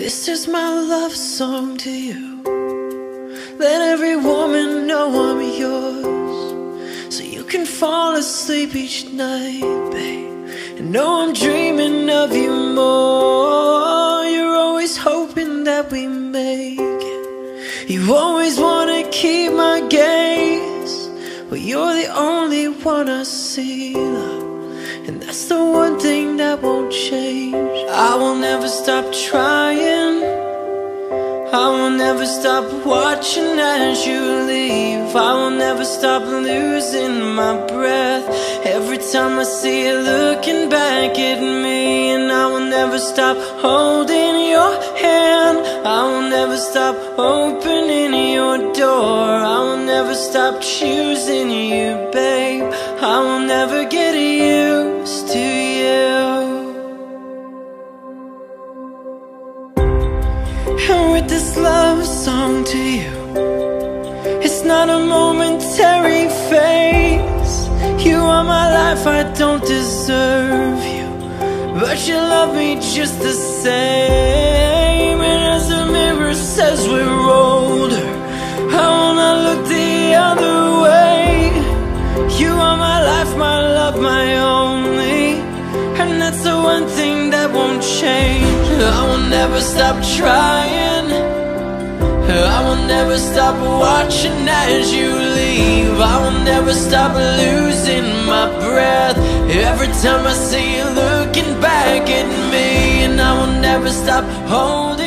This is my love song to you. Let every woman know I'm yours. So you can fall asleep each night, babe. And know I'm dreaming of you more. You're always hoping that we make it. You always wanna keep my gaze. Well, you're the only one I see, love. And that's the one thing that won't change I will never stop trying never stop watching as you leave. I will never stop losing my breath. Every time I see you looking back at me And I will never stop holding your hand. I will never stop opening your door. I will never stop choosing you, babe. I will never get used to you. And with this love momentary phase. You are my life, I don't deserve you. But you love me just the same. And as the mirror says we're older. I will not look the other way. You are my life, my love, my only. And that's the one thing that won't change. I will never stop trying I will never stop watching as you leave. I will never stop losing my breath. Every time I see you looking back at me And I will never stop holding